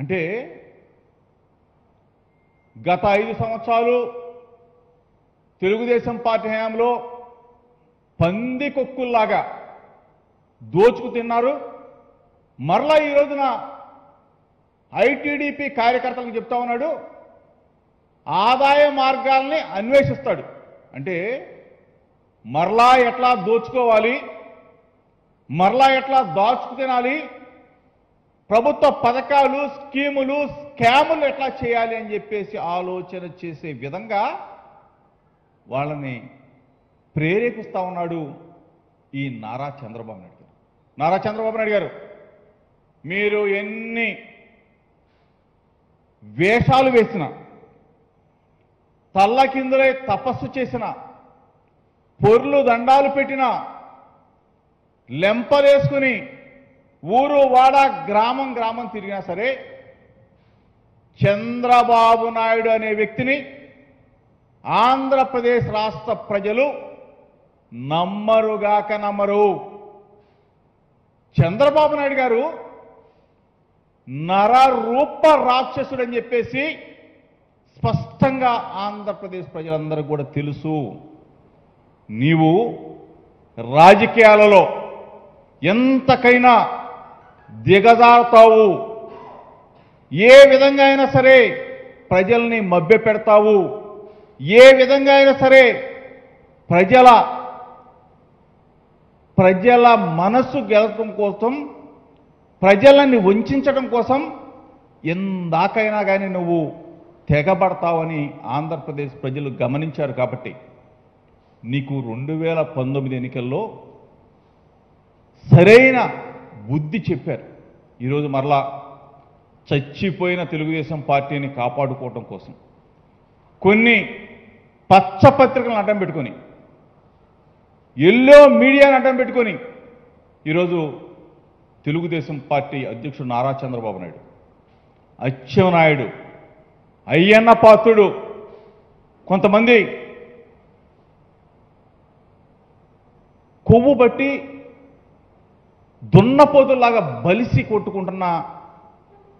అంటే గత ఐదు సంవత్సరాలు తెలుగుదేశం పార్టీ హయాంలో పంది కొక్కుల్లాగా దోచుకు తిన్నారు. మరలా ఈ రోజున ఐటీడీపీ కార్యకర్తలకు చెప్తా ఉన్నాడు ఆదాయ మార్గాల్ని అన్వేషిస్తాడు. అంటే మరలా ఎట్లా దోచుకోవాలి మరలా ఎట్లా దాచుకు తినాలి ప్రభుత్వ పథకాలు స్కీములు స్కాములు ఎట్లా చేయాలి అని చెప్పేసి ఆలోచన చేసే విధంగా వాళ్ళని ప్రేరేపిస్తా ఉన్నాడు ఈ నారా చంద్రబాబు నాయుడు గారు. నారా చంద్రబాబు నాయుడు గారు మీరు ఎన్ని వేషాలు వేసిన తల్ల కిందులై తపస్సు చేసిన పొర్లు దండాలు పెట్టిన లెంపలేసుకుని ఊరు వాడ గ్రామం గ్రామం తిరిగినా సరే చంద్రబాబు నాయుడు అనే వ్యక్తిని ఆంధ్రప్రదేశ్ రాష్ట్ర ప్రజలు నమ్మరుగాక నమ్మరు. చంద్రబాబు నాయుడు గారు నరరూప రాక్షసుడు అని చెప్పేసి స్పష్టంగా ఆంధ్రప్రదేశ్ ప్రజలందరూ కూడా తెలుసు. నీవు రాజకీయాలలో ఎంతకైనా దిగజారుతావు. ఏ విధంగా అయినా సరే ప్రజల్ని మభ్య పెడతావు ఏ విధంగా అయినా సరే ప్రజల ప్రజల మనసు గెలవడం కోసం ప్రజలని వంచడం కోసం ఎందాకైనా కానీ నువ్వు తెగబడతావని ఆంధ్రప్రదేశ్ ప్రజలు గమనించారు కాబట్టి నీకు రెండు వేల పంతొమ్మిది ఎన్నికల్లో సరైన బుద్ధి చెప్పారు. ఈరోజు మరలా చచ్చిపోయిన తెలుగుదేశం పార్టీని కాపాడుకోవటం కోసం. కొన్ని పచ్చపత్రికలను అడ్డం పెట్టుకొని ఎల్లో మీడియాను అడ్డం పెట్టుకొని ఈరోజు తెలుగుదేశం పార్టీ అధ్యక్షుడు నారా చంద్రబాబు నాయుడు అచ్చెవనాయుడు అయ్యన్న పాత్రుడు కొంతమంది కొవ్వు బట్టి దున్నపోతులాగా బలిసి కొట్టుకుంటున్న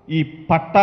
ఈ పట్టా